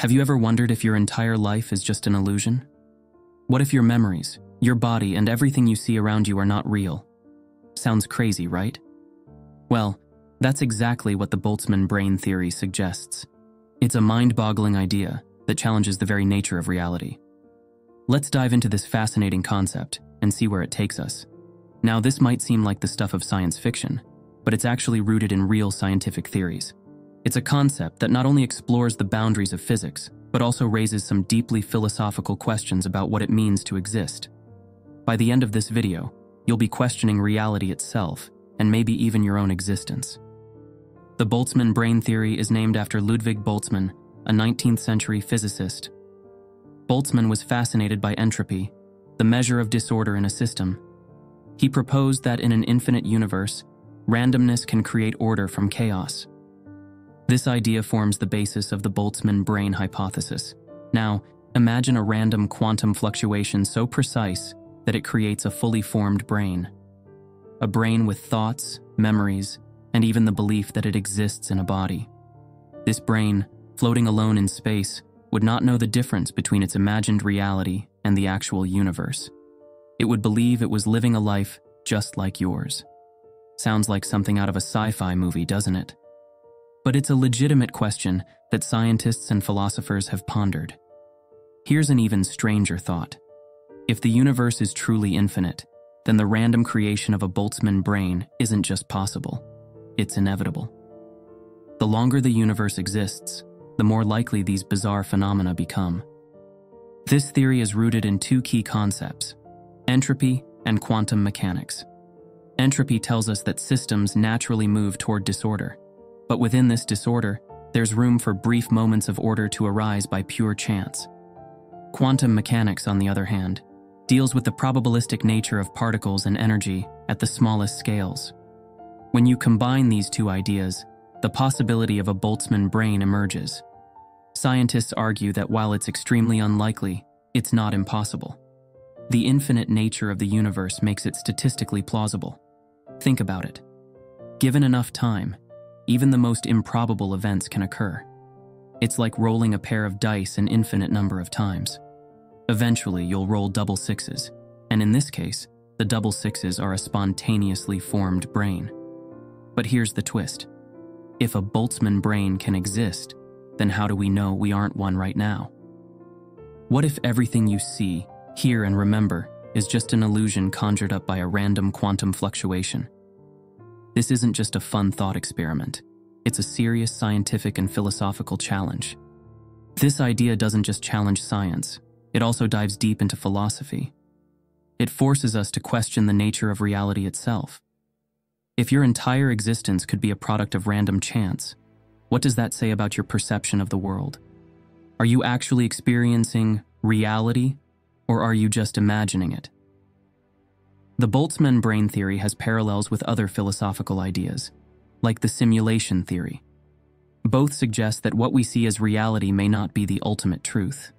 Have you ever wondered if your entire life is just an illusion? What if your memories, your body, and everything you see around you are not real? Sounds crazy, right? Well, that's exactly what the Boltzmann brain theory suggests. It's a mind boggling idea that challenges the very nature of reality. Let's dive into this fascinating concept and see where it takes us. Now, this might seem like the stuff of science fiction, but it's actually rooted in real scientific theories. It's a concept that not only explores the boundaries of physics, but also raises some deeply philosophical questions about what it means to exist. By the end of this video, you'll be questioning reality itself and maybe even your own existence. The Boltzmann brain theory is named after Ludwig Boltzmann, a 19th century physicist. Boltzmann was fascinated by entropy, the measure of disorder in a system. He proposed that in an infinite universe, randomness can create order from chaos. This idea forms the basis of the Boltzmann brain hypothesis. Now, imagine a random quantum fluctuation so precise that it creates a fully formed brain. A brain with thoughts, memories, and even the belief that it exists in a body. This brain, floating alone in space, would not know the difference between its imagined reality and the actual universe. It would believe it was living a life just like yours. Sounds like something out of a sci fi movie, doesn't it? But it's a legitimate question that scientists and philosophers have pondered. Here's an even stranger thought. If the universe is truly infinite, then the random creation of a Boltzmann brain isn't just possible, it's inevitable. The longer the universe exists, the more likely these bizarre phenomena become. This theory is rooted in two key concepts entropy and quantum mechanics. Entropy tells us that systems naturally move toward disorder, but within this disorder, there's room for brief moments of order to arise by pure chance. Quantum mechanics, on the other hand, deals with the probabilistic nature of particles and energy at the smallest scales. When you combine these two ideas, the possibility of a Boltzmann brain emerges. Scientists argue that while it's extremely unlikely, it's not impossible. The infinite nature of the universe makes it statistically plausible. Think about it. Given enough time, even the most improbable events can occur. It's like rolling a pair of dice an infinite number of times. Eventually, you'll roll double sixes, and in this case, the double sixes are a spontaneously formed brain. But here's the twist. If a Boltzmann brain can exist, then how do we know we aren't one right now? What if everything you see, hear, and remember is just an illusion conjured up by a random quantum fluctuation? This isn't just a fun thought experiment. It's a serious scientific and philosophical challenge. This idea doesn't just challenge science, it also dives deep into philosophy. It forces us to question the nature of reality itself. If your entire existence could be a product of random chance, what does that say about your perception of the world? Are you actually experiencing reality, or are you just imagining it? The Boltzmann brain theory has parallels with other philosophical ideas, like the simulation theory. Both suggest that what we see as reality may not be the ultimate truth.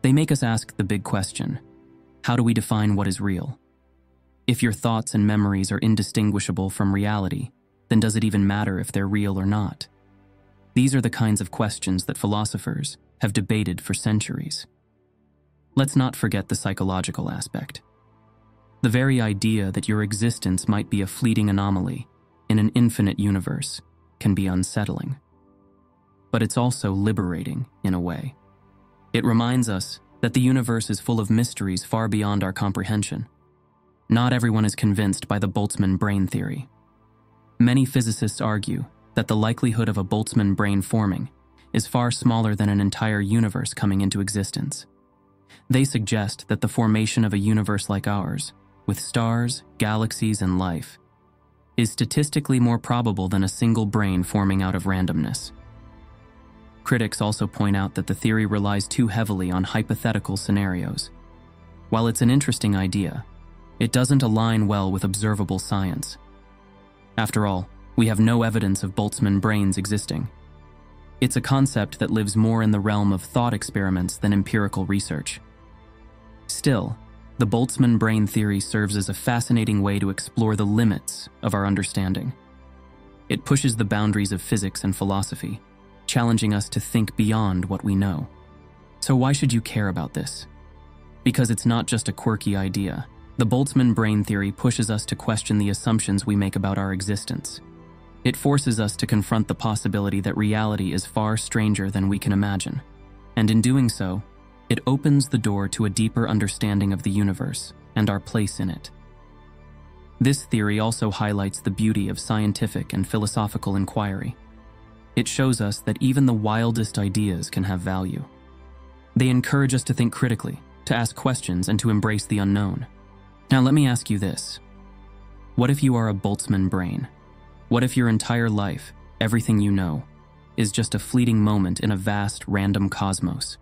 They make us ask the big question how do we define what is real? If your thoughts and memories are indistinguishable from reality, then does it even matter if they're real or not? These are the kinds of questions that philosophers have debated for centuries. Let's not forget the psychological aspect. The very idea that your existence might be a fleeting anomaly in an infinite universe can be unsettling. But it's also liberating in a way. It reminds us that the universe is full of mysteries far beyond our comprehension. Not everyone is convinced by the Boltzmann brain theory. Many physicists argue that the likelihood of a Boltzmann brain forming is far smaller than an entire universe coming into existence. They suggest that the formation of a universe like ours with stars, galaxies, and life, is statistically more probable than a single brain forming out of randomness. Critics also point out that the theory relies too heavily on hypothetical scenarios. While it's an interesting idea, it doesn't align well with observable science. After all, we have no evidence of Boltzmann brains existing. It's a concept that lives more in the realm of thought experiments than empirical research. Still, the Boltzmann brain theory serves as a fascinating way to explore the limits of our understanding. It pushes the boundaries of physics and philosophy, challenging us to think beyond what we know. So, why should you care about this? Because it's not just a quirky idea. The Boltzmann brain theory pushes us to question the assumptions we make about our existence. It forces us to confront the possibility that reality is far stranger than we can imagine. And in doing so, it opens the door to a deeper understanding of the universe and our place in it. This theory also highlights the beauty of scientific and philosophical inquiry. It shows us that even the wildest ideas can have value. They encourage us to think critically, to ask questions, and to embrace the unknown. Now, let me ask you this What if you are a Boltzmann brain? What if your entire life, everything you know, is just a fleeting moment in a vast, random cosmos?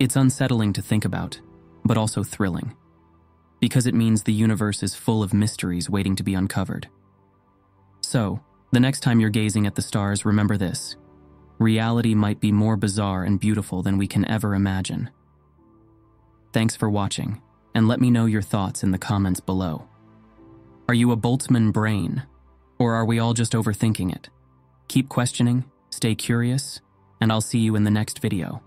It's unsettling to think about, but also thrilling, because it means the universe is full of mysteries waiting to be uncovered. So, the next time you're gazing at the stars, remember this reality might be more bizarre and beautiful than we can ever imagine. Thanks for watching, and let me know your thoughts in the comments below. Are you a Boltzmann brain, or are we all just overthinking it? Keep questioning, stay curious, and I'll see you in the next video.